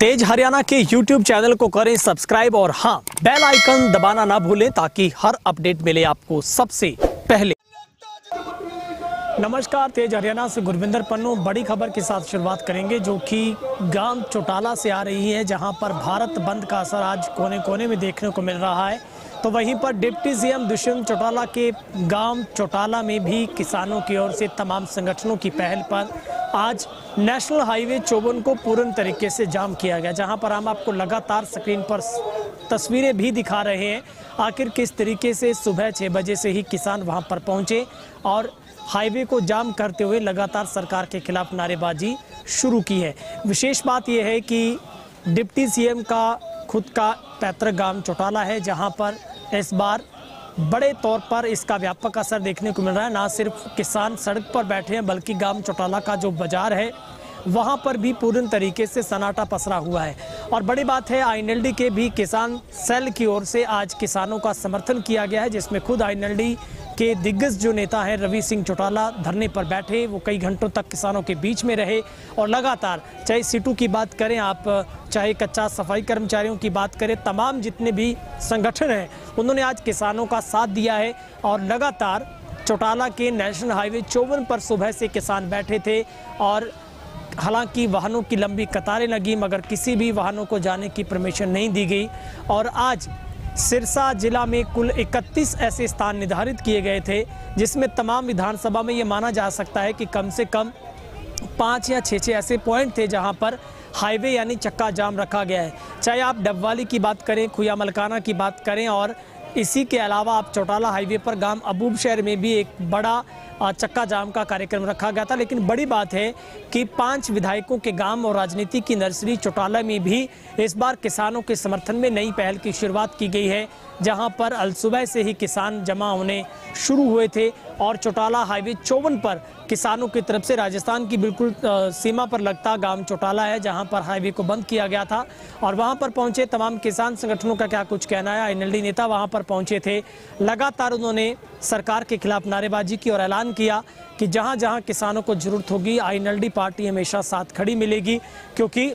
तेज हरियाणा के YouTube channel को करें सब्सक्राइब और हाँ बेल आइकन दबाना ना भूलें ताकि हर अपडेट मिले आपको सबसे पहले। नमस्कार, तेज हरियाणा से गुरविंदर पन्नू। बड़ी खबर के साथ शुरुआत करेंगे जो कि गाँव चौटाला से आ रही है, जहाँ पर भारत बंद का असर आज कोने कोने में देखने को मिल रहा है। तो वहीं पर डिप्टी सीएम दुष्यंत चौटाला के गाँव चौटाला में भी किसानों की ओर से तमाम संगठनों की पहल पर आज नेशनल हाईवे चौवन को पूर्ण तरीके से जाम किया गया, जहाँ पर हम आपको लगातार स्क्रीन पर तस्वीरें भी दिखा रहे हैं। आखिर किस तरीके से सुबह छः बजे से ही किसान वहाँ पर पहुँचे और हाईवे को जाम करते हुए लगातार सरकार के खिलाफ नारेबाजी शुरू की है। विशेष बात यह है कि डिप्टी सीएम का खुद का पैतृक गाँव चौटाला है, जहाँ पर इस बार बड़े तौर पर इसका व्यापक असर देखने को मिल रहा है। ना सिर्फ़ किसान सड़क पर बैठे हैं, बल्कि गाँव चौटाला का जो बाज़ार है, वहाँ पर भी पूर्ण तरीके से सन्नाटा पसरा हुआ है। और बड़ी बात है आईएनएलडी के भी किसान सेल की ओर से आज किसानों का समर्थन किया गया है, जिसमें खुद आईएनएलडी के दिग्गज जो नेता हैं, रवि सिंह चौटाला धरने पर बैठे, वो कई घंटों तक किसानों के बीच में रहे और लगातार चाहे सीटू की बात करें, आप, चाहे कच्चा सफ़ाई कर्मचारियों की बात करें, तमाम जितने भी संगठन हैं, उन्होंने आज किसानों का साथ दिया है और लगातार चौटाला के नेशनल हाईवे चौवन पर सुबह से किसान बैठे थे और हालाँकि वाहनों की लंबी कतारें लगी, मगर किसी भी वाहनों को जाने की परमिशन नहीं दी गई और आज सिरसा जिला में कुल 31 ऐसे स्थान निर्धारित किए गए थे, जिसमें तमाम विधानसभा में ये माना जा सकता है कि कम से कम पाँच या छः छः ऐसे पॉइंट थे जहाँ पर हाईवे यानी चक्का जाम रखा गया है। चाहे आप डबवाली की बात करें, खुया मलकाना की बात करें और इसी के अलावा आप चौटाला हाईवे पर गाँव अबूब शहर में भी एक बड़ा चक्का जाम का कार्यक्रम रखा गया था, लेकिन बड़ी बात है कि पाँच विधायकों के गाँव और राजनीति की नर्सरी चौटाला में भी इस बार किसानों के समर्थन में नई पहल की शुरुआत की गई है, जहाँ पर अलसुबह से ही किसान जमा होने शुरू हुए थे और चौटाला हाईवे चौवन पर किसानों की तरफ़ से राजस्थान की बिल्कुल सीमा पर लगता गाँव चौटाला है, जहाँ पर हाईवे को बंद किया गया था और वहाँ पर पहुँचे तमाम किसान संगठनों का क्या कुछ कहना है? आई नेता वहाँ पर पहुँचे थे। लगातार उन्होंने सरकार के खिलाफ नारेबाजी की और ऐलान किया कि जहाँ जहाँ किसानों को ज़रूरत होगी, आई पार्टी हमेशा साथ खड़ी मिलेगी, क्योंकि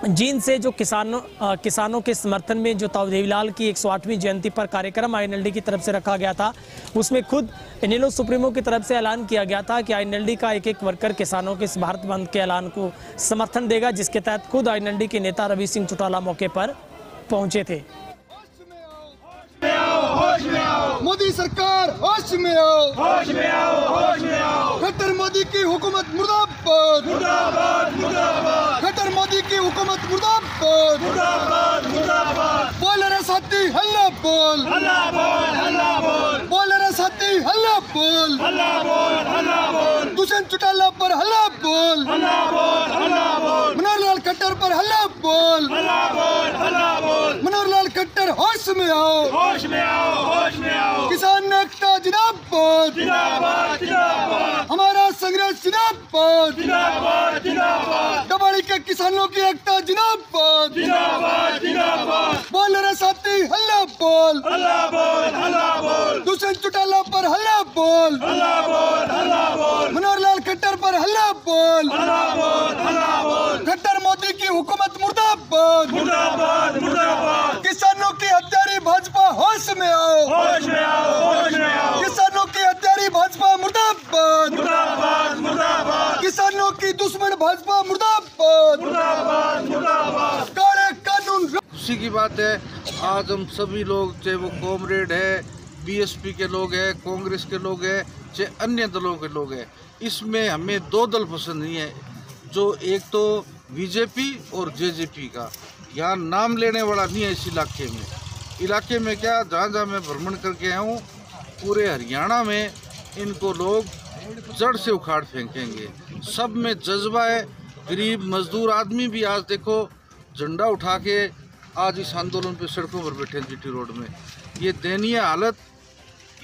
जीन से जो किसानों किसानों के समर्थन में जो देवीलाल की 108वीं जयंती पर कार्यक्रम आईएनएलडी की तरफ़ से रखा गया था, उसमें खुद इनेलो सुप्रीमो की तरफ़ से ऐलान किया गया था कि आईएनएलडी का एक एक वर्कर किसानों के इस भारत बंद के ऐलान को समर्थन देगा, जिसके तहत खुद आईएनएलडी के नेता रवि सिंह चौटाला मौके पर पहुँचे थे। मोदी सरकार होश में आओ। होश में आओ होश में आओ। खट्टर मोदी की हुकूमत मुर्दाबाद। मुर्दाबाद मुर्दाबाद। खट्टर मोदी की हुकूमत मुर्दाबाद। मुर्दाबाद मुर्दाबाद। बोल रहे साथी हल्ला बोल। हल्ला बोल हल्ला बोल। बोल रहे साथी हल्ला बोल। हल्ला बोल हल्ला बोल। दुष्यंत चौटाला पर हल्ला बोल। हल्ला बोल हल्ला बोल। मनोहर लाल खट्टर पर हल्ला बोल। हल्ला बोल हल्ला बोल। मनोहर लाल खट्टर होश में आओ। होश में आओ होश में आओ। किसान एकता जिंदाबाद। जिंदाबाद जिंदाबाद। हमारा संघर्ष जिंदाबाद। जिंदाबाद जिंदाबाद। दबाड़ी के किसानों की एकता जिंदाबाद। जिंदाबाद जिंदाबाद। बोल रहे साथी हल्ला बोल। हल्ला बोल हल्ला बोल। दुष्यंत चौटाला पर हल्ला बोल। हल्ला बोल हल्ला बोल। मनोहर लाल खट्टर पर हल्ला बोल। हल्ला बोल हल्ला बोल। खट्टर मोदी की हुकूमत मुर्दाबाद। मुर्दाबाद मुर्दाबाद। किसानों की हत्यारी भाजपा होश में आओ। होश में आओ होश में आओ। किसानों की हत्यारी भाजपा मुर्दाबाद। मुर्दाबाद मुर्दाबाद। किसानों की दुश्मन भाजपा मुर्दाबाद। मुर्दाबाद मुर्दाबाद। काले कानून खुशी की बात है आज हम सभी लोग चाहे वो कॉमरेड है बीएसपी के लोग हैं कांग्रेस के लोग हैं चाहे अन्य दलों के लोग हैं इसमें हमें दो दल पसंद नहीं है। जो एक तो बीजेपी और जेजेपी का। यहाँ नाम लेने वाला नहीं है इस इलाके में। इलाके में क्या जहाँ जहाँ मैं भ्रमण करके आया हूँ, पूरे हरियाणा में इनको लोग जड़ से उखाड़ फेंकेंगे। सब में जज्बा है। गरीब, मजदूर आदमी भी आज देखो, झंडा उठा के आज इस आंदोलन पे सड़कों पर बैठे हैं जीटी रोड में। ये दयनीय हालत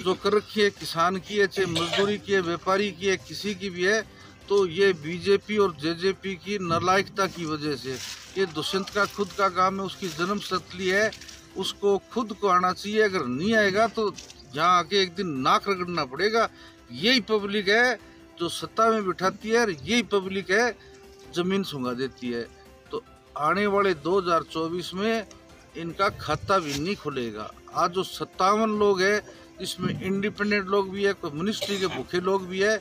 जो कर रखी है, किसान की है, चाहे मजदूरी की है, व्यापारी की है, किसी की भी है तो ये बीजेपी और जेजेपी की नलायकता की वजह से ये दुष्यंत का, खुद का काम है, उसकी जन्म स्थली है, उसको खुद को आना चाहिए। अगर नहीं आएगा तो यहाँ आके एक दिन नाक रगड़ना पड़ेगा। यही पब्लिक है जो सत्ता में बिठाती है और यही पब्लिक है, ज़मीन सुंगा देती है। तो आने वाले 2024 में इनका खाता भी नहीं खुलेगा। आज जो सत्तावन लोग हैं, इसमें इंडिपेंडेंट लोग भी है कोई मिनिस्ट्री के भूखे लोग भी है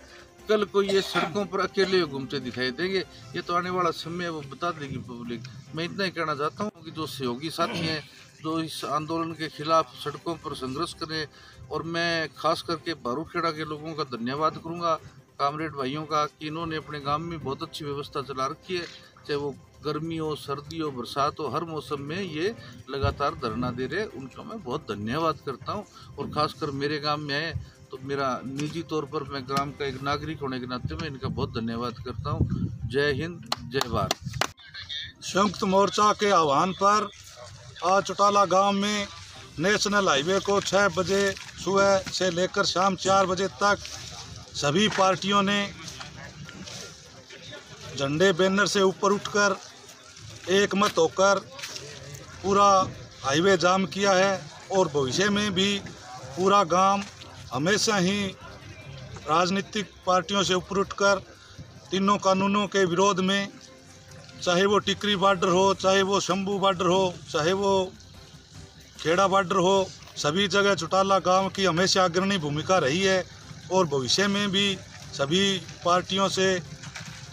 कल को ये सड़कों पर अकेले घूमते दिखाई देंगे। ये तो आने वाला समय वो बता देगी पब्लिक मैं इतना ही कहना चाहता हूँ कि जो सहयोगी साथी हैं, जो इस आंदोलन के खिलाफ सड़कों पर संघर्ष करें, और मैं खास करके बारूखेड़ा के लोगों का धन्यवाद करूँगा, कामरेड भाइयों का, कि इन्होंने अपने गाँव में बहुत अच्छी व्यवस्था चला रखी है। चाहे वो गर्मी हो, सर्दी हो, बरसात हो, हर मौसम में ये लगातार धरना दे रहे उनका मैं बहुत धन्यवाद करता हूँ, और खासकर मेरे गाँव में आए तो मेरा निजी तौर पर मैं ग्राम का एक नागरिक होने के नाते मैं इनका बहुत धन्यवाद करता हूँ। जय हिंद, जय भारत। संयुक्त मोर्चा के आह्वान पर आज चौटाला गाँव में नेशनल हाईवे को छः बजे सुबह से लेकर शाम चार बजे तक सभी पार्टियों ने झंडे बैनर से ऊपर उठकर एक मत होकर पूरा हाईवे जाम किया है और भविष्य में भी पूरा गाँव हमेशा ही राजनीतिक पार्टियों से ऊपर उठकर तीनों कानूनों के विरोध में, चाहे वो टिकरी बॉर्डर हो, चाहे वो शंभू बॉर्डर हो, चाहे वो खेड़ा बॉर्डर हो, सभी जगह चौटाला गाँव की हमेशा अग्रणी भूमिका रही है और भविष्य में भी सभी पार्टियों से,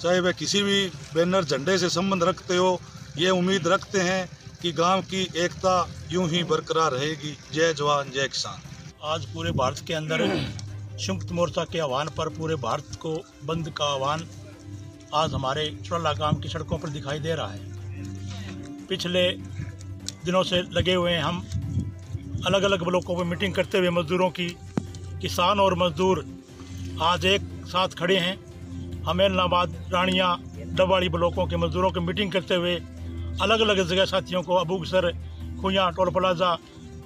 चाहे वह किसी भी बैनर झंडे से संबंध रखते हो, ये उम्मीद रखते हैं कि गाँव की एकता यूँ ही बरकरार रहेगी। जय जवान, जय किसान। आज पूरे भारत के अंदर संयुक्त मोर्चा के आह्वान पर पूरे भारत को बंद का आह्वान आज हमारे चुरला गाँव की सड़कों पर दिखाई दे रहा है। पिछले दिनों से लगे हुए हम अलग अलग ब्लॉकों पर मीटिंग करते हुए मजदूरों की, किसान और मजदूर आज एक साथ खड़े हैं। हम एलनाबाद रानिया डबाड़ी ब्लॉकों के मजदूरों की मीटिंग करते हुए अलग अलग जगह साथियों को अबूगसर खुया टोल प्लाजा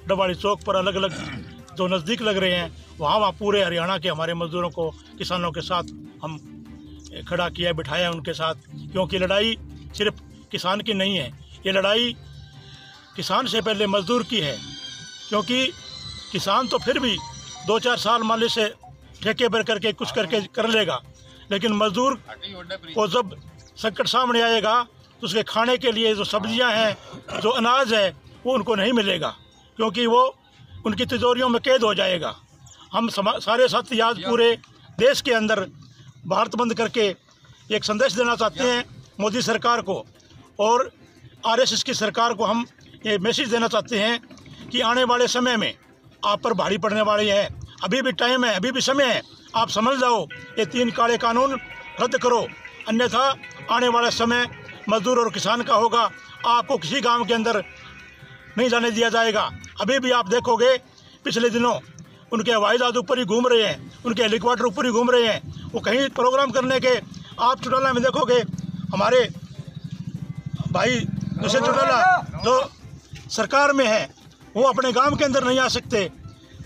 डबाड़ी चौक पर अलग अलग जो नज़दीक लग रहे हैं, वहाँ वहाँ पूरे हरियाणा के हमारे मजदूरों को, किसानों के साथ हम खड़ा किया, बिठाया उनके साथ। क्योंकि लड़ाई सिर्फ़ किसान की नहीं है, ये लड़ाई किसान से पहले मजदूर की है। क्योंकि किसान तो फिर भी दो चार साल मान ली से ठेके पर करके, कुछ करके कर लेगा। लेकिन मजदूर को जब संकट सामने आएगा तो उसके खाने के लिए जो सब्ज़ियाँ हैं, जो अनाज है, वो उनको नहीं मिलेगा। क्योंकि वो उनकी तिजोरियों में कैद हो जाएगा। हम सारे साथी आज पूरे देश के अंदर भारत बंद करके एक संदेश देना चाहते हैं मोदी सरकार को और आरएसएस की सरकार को हम ये मैसेज देना चाहते हैं कि आने वाले समय में आप पर भारी पड़ने वाली है। अभी भी टाइम है अभी भी समय है। आप समझ जाओ। ये तीन काले कानून रद्द करो। अन्यथा आने वाला समय मजदूर और किसान का होगा। आपको किसी गाँव के अंदर नहीं जाने दिया जाएगा। अभी भी आप देखोगे, पिछले दिनों उनके हवाई जहाज़ ऊपर ही घूम रहे हैं, उनके हेलीकॉप्टर ऊपर ही घूम रहे हैं। वो कहीं प्रोग्राम करने के, आप चुटाला में देखोगे, हमारे भाई दूसरे चुटाला जो सरकार में है, वो अपने गाँव के अंदर नहीं आ सकते।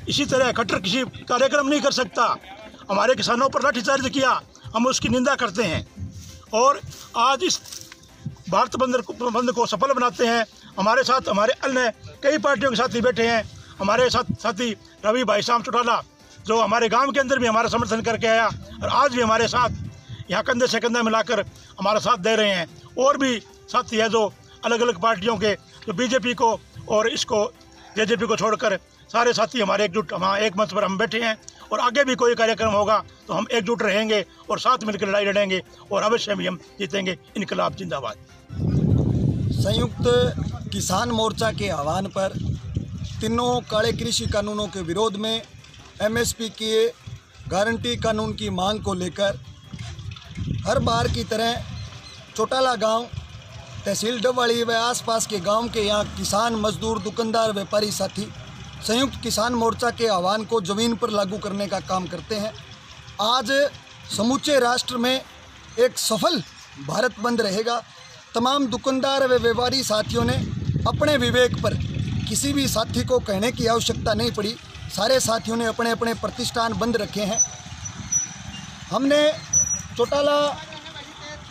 इसी तरह खट्टर किसी कार्यक्रम नहीं कर सकता। हमारे किसानों पर लाठीचार्ज किया, हम उसकी निंदा करते हैं। और आज इस भारत बंद बंद को सफल बनाते हैं। हमारे साथ हमारे अन्य कई पार्टियों के साथी बैठे हैं। हमारे साथ साथी रवि भाई शाम चौटाला, जो हमारे गाँव के अंदर भी हमारा समर्थन करके आया और आज भी हमारे साथ यहाँ कंधे से कंधा मिलाकर हमारा साथ दे रहे हैं। और भी साथी है जो अलग अलग पार्टियों के, जो बीजेपी को और इसको, जेजेपी को छोड़कर सारे साथी हमारे एकजुट, वहाँ एक मंच पर हम बैठे हैं। और आगे भी कोई कार्यक्रम होगा तो हम एकजुट रहेंगे और साथ मिलकर लड़ाई लड़ेंगे और अवश्य भी हम जीतेंगे। इनकलाब जिंदाबाद। संयुक्त किसान मोर्चा के आह्वान पर तीनों काले कृषि कानूनों के विरोध में एमएसपी के गारंटी कानून की मांग को लेकर हर बार की तरह चौटाला गाँव, तहसील डबवाड़ी व आसपास के गाँव के यहाँ किसान मजदूर, दुकानदार, व्यापारी साथी संयुक्त किसान मोर्चा के आह्वान को ज़मीन पर लागू करने का काम करते हैं। आज समूचे राष्ट्र में एक सफल भारत बंद रहेगा। तमाम दुकानदार व व्यापारी साथियों ने अपने विवेक पर किसी भी साथी को कहने की आवश्यकता नहीं पड़ी। सारे साथियों ने अपने अपने प्रतिष्ठान बंद रखे हैं। हमने चौटाला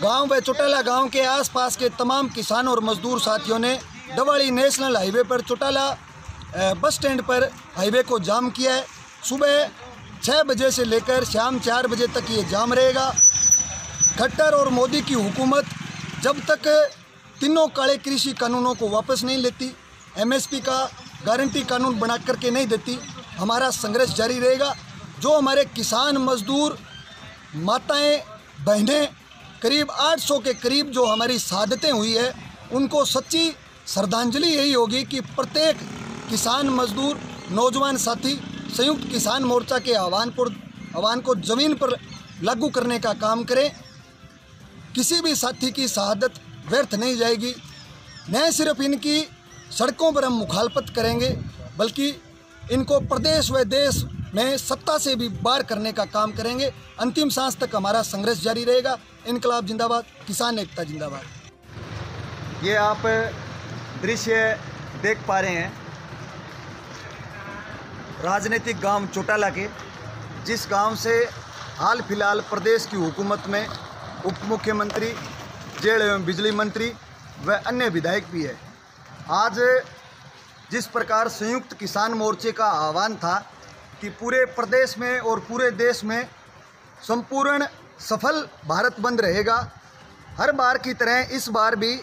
गाँव व चौटाला गाँव के आसपास के तमाम किसान और मजदूर साथियों ने डवाड़ी नेशनल हाईवे पर चौटाला बस स्टैंड पर हाईवे को जाम किया है। सुबह छः बजे से लेकर शाम चार बजे तक ये जाम रहेगा। खट्टर और मोदी की हुकूमत जब तक तीनों काले कृषि कानूनों को वापस नहीं लेती एमएसपी का गारंटी कानून बना करके नहीं देती, हमारा संघर्ष जारी रहेगा। जो हमारे किसान मजदूर, माताएँ, बहनें, करीब 800 के करीब जो हमारी शहादतें हुई है, उनको सच्ची श्रद्धांजलि यही होगी कि प्रत्येक किसान मजदूर, नौजवान साथी, संयुक्त किसान मोर्चा के आह्वान पर, आह्वान को ज़मीन पर लागू करने का काम करें। किसी भी साथी की शहादत व्यर्थ नहीं जाएगी। न सिर्फ़ इनकी सड़कों पर हम मुखालपत करेंगे, बल्कि इनको प्रदेश व देश में सत्ता से भी बाहर करने का काम करेंगे। अंतिम सांस तक हमारा संघर्ष जारी रहेगा। इनकलाब जिंदाबाद, किसान एकता जिंदाबाद। ये आप दृश्य देख पा रहे हैं। राजनीतिक गाँव चौटाला के, जिस गाँव से हाल फ़िलहाल प्रदेश की हुकूमत में उप मुख्यमंत्री जेल एवं बिजली मंत्री व अन्य विधायक भी है। आज जिस प्रकार संयुक्त किसान मोर्चे का आह्वान था कि पूरे प्रदेश में और पूरे देश में संपूर्ण सफल भारत बंद रहेगा, हर बार की तरह इस बार भी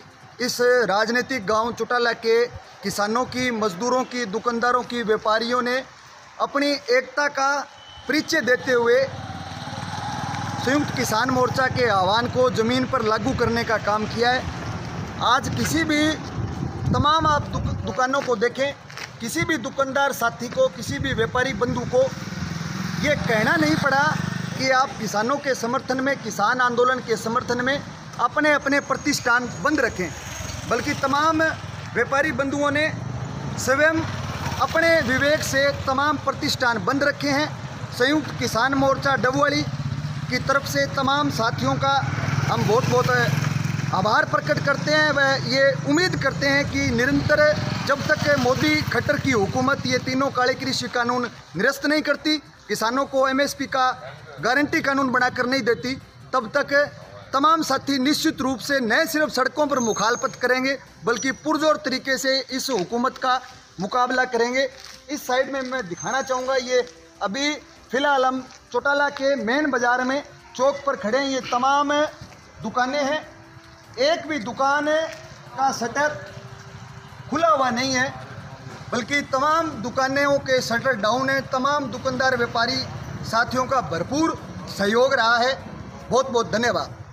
इस राजनीतिक गाँव चौटाला के किसानों की, मजदूरों की, दुकानदारों की, व्यापारियों ने अपनी एकता का परिचय देते हुए संयुक्त किसान मोर्चा के आह्वान को ज़मीन पर लागू करने का काम किया है। आज किसी भी तमाम आप दुक, दुकानों को देखें किसी भी दुकानदार साथी को किसी भी व्यापारी बंधु को ये कहना नहीं पड़ा कि आप किसानों के समर्थन में किसान आंदोलन के समर्थन में अपने अपने प्रतिष्ठान बंद रखें। बल्कि तमाम व्यापारी बंधुओं ने स्वयं अपने विवेक से तमाम प्रतिष्ठान बंद रखे हैं। संयुक्त किसान मोर्चा डबवाली की तरफ़ से तमाम साथियों का हम बहुत बहुत आभार प्रकट करते हैं। व ये उम्मीद करते हैं कि निरंतर जब तक मोदी खट्टर की हुकूमत ये तीनों काले कृषि कानून निरस्त नहीं करती, किसानों को एमएसपी का गारंटी कानून बनाकर नहीं देती, तब तक तमाम साथी निश्चित रूप से न सिर्फ़ सड़कों पर मुखालपत करेंगे, बल्कि पुरजोर तरीके से इस हुकूमत का मुकाबला करेंगे। इस साइड में मैं दिखाना चाहूँगा, ये अभी फ़िलहाल हम चौटाला के मेन बाज़ार में चौक पर खड़े हैं। ये तमाम दुकानें हैं। एक भी दुकान का शटर खुला हुआ नहीं है, बल्कि तमाम दुकानों के शटर डाउन है। तमाम दुकानदार व्यापारी साथियों का भरपूर सहयोग रहा है। बहुत बहुत धन्यवाद।